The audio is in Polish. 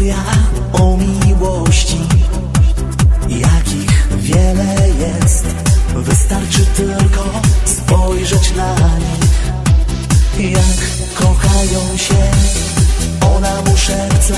historia o miłości. Jakich wiele jest. Wystarczy tylko spojrzeć na nich. Jak kochają się. Ona mu szepce